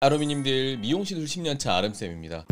아로미님들 미용시술 10년차 아름쌤입니다.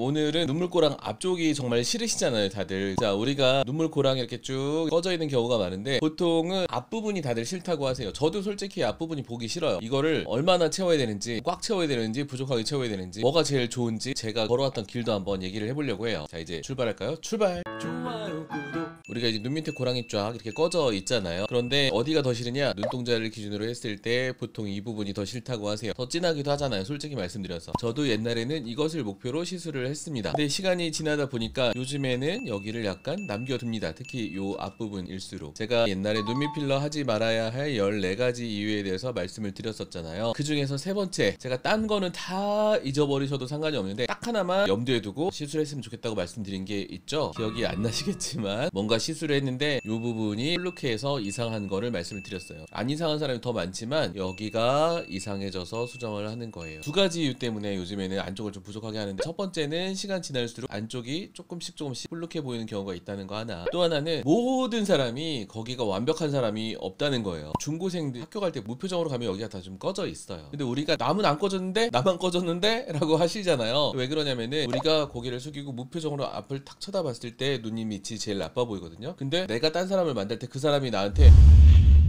오늘은 눈물고랑 앞쪽이 정말 싫으시잖아요 다들. 자 우리가 눈물고랑 이렇게 쭉 꺼져 있는 경우가 많은데 보통은 앞부분이 다들 싫다고 하세요. 저도 솔직히 앞부분이 보기 싫어요. 이거를 얼마나 채워야 되는지 꽉 채워야 되는지 부족하게 채워야 되는지 뭐가 제일 좋은지 제가 걸어왔던 길도 한번 얘기를 해보려고 해요. 자 이제 출발할까요? 출발! 좋아요 구독. 우리가 이제 눈 밑에 고랑이 쫙 이렇게 꺼져 있잖아요. 그런데 어디가 더 싫으냐? 눈동자를 기준으로 했을 때 보통 이 부분이 더 싫다고 하세요. 더 진하기도 하잖아요 솔직히 말씀드려서. 저도 옛날에는 이것을 목표로 시술을 했습니다. 근데 시간이 지나다 보니까 요즘에는 여기를 약간 남겨둡니다. 특히 요 앞부분일수록 제가 옛날에 눈밑 필러 하지 말아야 할 14가지 이유에 대해서 말씀을 드렸었잖아요. 그 중에서 세 번째 제가 딴 거는 다 잊어버리셔도 상관이 없는데 딱 하나만 염두에 두고 시술했으면 좋겠다고 말씀드린 게 있죠. 기억이 안 나시겠지만 뭔가 시술을 했는데 요 부분이 플루케에서 이상한 거를 말씀을 드렸어요. 안 이상한 사람이 더 많지만 여기가 이상해져서 수정을 하는 거예요. 두 가지 이유 때문에 요즘에는 안쪽을 좀 부족하게 하는데 첫 번째는 시간 지날수록 안쪽이 조금씩 조금씩 불룩해 보이는 경우가 있다는 거 하나. 또 하나는 모든 사람이 거기가 완벽한 사람이 없다는 거예요. 중고생들 학교 갈 때 무표정으로 가면 여기가 다 좀 꺼져 있어요. 근데 우리가 남은 안 꺼졌는데 나만 꺼졌는데 라고 하시잖아요. 왜 그러냐면은 우리가 고개를 숙이고 무표정으로 앞을 탁 쳐다봤을 때 눈이 밑이 제일 나빠 보이거든요. 근데 내가 딴 사람을 만날 때 그 사람이 나한테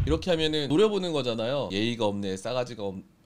이렇게 하면은 노려보는 거잖아요. 예의가 없네, 싸가지가 없. 아이고.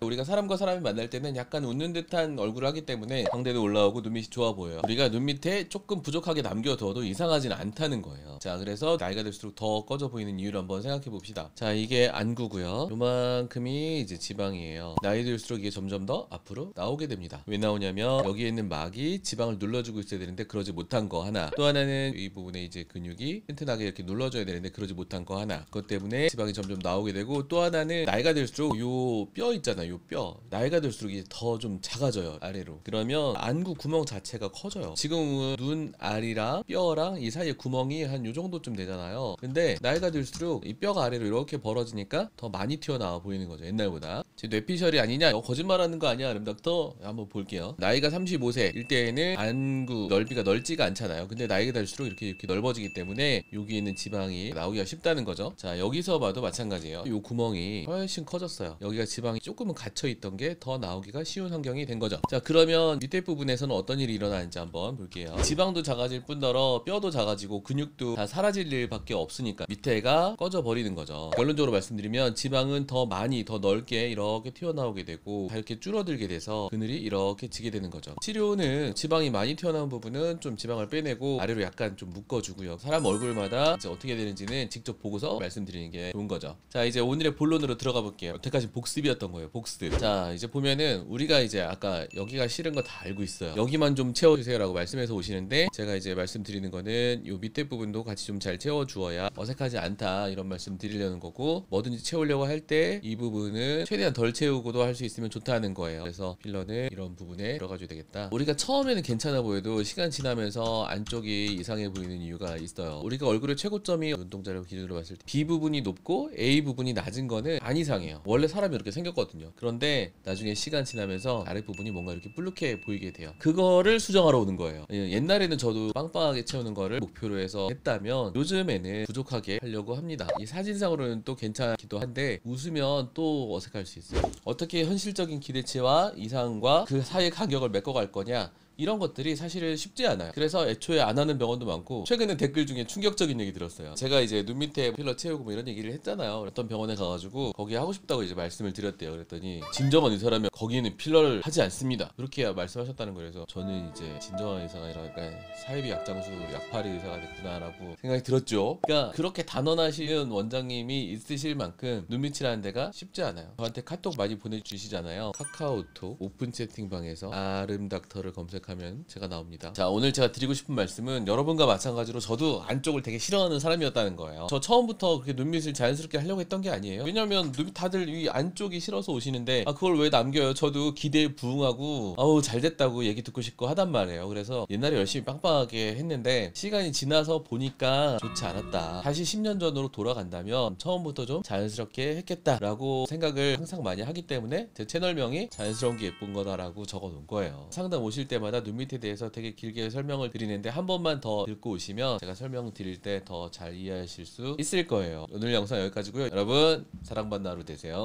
우리가 사람과 사람이 만날 때는 약간 웃는 듯한 얼굴을 하기 때문에 광대도 올라오고 눈밑이 좋아 보여요. 우리가 눈 밑에 조금 부족하게 남겨둬도 이상하진 않다는 거예요. 자, 그래서 나이가 들수록 더 꺼져 보이는 이유를 한번 생각해 봅시다. 자, 이게 안구고요. 요만큼이 이제 지방이에요. 나이 들수록 이게 점점 더 앞으로 나오게 됩니다. 왜 나오냐면 여기에 있는 막이 지방을 눌러주고 있어야 되는데 그러지 못한 거 하나. 또 하나는 이 부분에 이제 근육이 튼튼하게 이렇게 눌러줘야 되는데 그러지 못한 거 하나. 그것 때문에 지방이 점점 나오게 되고 또 하나는 나이가 들수록 요 뼈 있잖아요. 요 뼈. 나이가 들수록 이제 더 좀 작아져요. 아래로. 그러면 안구 구멍 자체가 커져요. 지금은 눈 알이랑 뼈랑 이 사이에 구멍이 한 요 정도쯤 되잖아요. 근데 나이가 들수록 이 뼈가 아래로 이렇게 벌어지니까 더 많이 튀어나와 보이는 거죠. 옛날보다. 지금 뇌피셜이 아니냐? 어, 거짓말하는 거 아니야? 름닥터 한번 볼게요. 나이가 35세 일 때에는 안구 넓이가 넓지가 않잖아요. 근데 나이가 들수록 이렇게 이렇게 넓어지기 때문에 여기 있는 지방이 나오기가 쉽다는 거죠. 자 여기서 봐도 마찬가지예요. 요 구멍이 훨씬 커졌어요. 여기가 지방이 조금은 갇혀 있던 게 더 나오기가 쉬운 환경이 된 거죠. 자 그러면 밑에 부분에서는 어떤 일이 일어나는지 한번 볼게요. 지방도 작아질 뿐더러 뼈도 작아지고 근육도 다 사라질 일밖에 없으니까 밑에가 꺼져 버리는 거죠. 결론적으로 말씀드리면 지방은 더 많이 더 넓게 이렇게 튀어나오게 되고 다 이렇게 줄어들게 돼서 그늘이 이렇게 지게 되는 거죠. 치료는 지방이 많이 튀어나온 부분은 좀 지방을 빼내고 아래로 약간 좀 묶어주고요. 사람 얼굴마다 이제 어떻게 되는지는 직접 보고서 말씀드리는 게 좋은 거죠. 자 이제 오늘의 본론으로 들어가 볼게요. 여태까지 복습이었던 거예요. 복습. 자 이제 보면은 우리가 이제 아까 여기가 싫은 거 다 알고 있어요. 여기만 좀 채워주세요라고 말씀해서 오시는데 제가 이제 말씀드리는 거는 요 밑에 부분도 같이 좀 잘 채워주어야 어색하지 않다 이런 말씀 드리려는 거고 뭐든지 채우려고 할 때 이 부분은 최대한 덜 채우고도 할 수 있으면 좋다는 거예요. 그래서 필러는 이런 부분에 들어가줘야 되겠다. 우리가 처음에는 괜찮아 보여도 시간 지나면서 안쪽이 이상해 보이는 이유가 있어요. 우리가 얼굴의 최고점이 눈동자를 기준으로 봤을 때 B 부분이 높고 A 부분이 낮은 거는 안 이상해요. 원래 사람이 이렇게 생겼거든요. 그런데 나중에 시간 지나면서 아래 부분이 뭔가 이렇게 불룩해 보이게 돼요. 그거를 수정하러 오는 거예요. 예, 옛날에는 저도 빵빵하게 채우는 거를 목표로 해서 했다면 요즘에는 부족하게 하려고 합니다. 이 사진상으로는 또 괜찮기도 한데 웃으면 또 어색할 수 있어요. 어떻게 현실적인 기대치와 이상과 그 사이의 간격을 메꿔갈 거냐? 이런 것들이 사실은 쉽지 않아요. 그래서 애초에 안 하는 병원도 많고 최근에 댓글 중에 충격적인 얘기 들었어요. 제가 이제 눈 밑에 필러 채우고 뭐 이런 얘기를 했잖아요. 어떤 병원에 가가지고 거기 하고 싶다고 이제 말씀을 드렸대요. 그랬더니 진정한 의사라면 거기는 필러를 하지 않습니다. 그렇게 말씀하셨다는 거예요. 그래서 저는 이제 진정한 의사가 아니라 약간 사이비 약장수 약팔이 의사가 됐구나라고 생각이 들었죠. 그러니까 그렇게 단언하시는 원장님이 있으실 만큼 눈 밑이라는 데가 쉽지 않아요. 저한테 카톡 많이 보내주시잖아요. 카카오톡 오픈 채팅방에서 아름닥터를 검색 하면 제가 나옵니다. 자, 오늘 제가 드리고 싶은 말씀은 여러분과 마찬가지로 저도 안쪽을 되게 싫어하는 사람이었다는 거예요. 저 처음부터 그렇게 눈밑을 자연스럽게 하려고 했던 게 아니에요. 왜냐면 눈 다들 이 안쪽이 싫어서 오시는데 아 그걸 왜 남겨요? 저도 기대에 부응하고 아우 잘 됐다고 얘기 듣고 싶고 하단 말이에요. 그래서 옛날에 열심히 빵빵하게 했는데 시간이 지나서 보니까 좋지 않았다. 다시 10년 전으로 돌아간다면 처음부터 좀 자연스럽게 했겠다라고 생각을 항상 많이 하기 때문에 제 채널명이 자연스러운 게 예쁜 거다라고 적어 놓은 거예요. 상담 오실 때 마다 눈 밑에 대해서 되게 길게 설명을 드리는데 한 번만 더 듣고 오시면 제가 설명 드릴 때 더 잘 이해하실 수 있을 거예요. 오늘 영상 여기까지고요. 여러분 사랑받는 하루 되세요.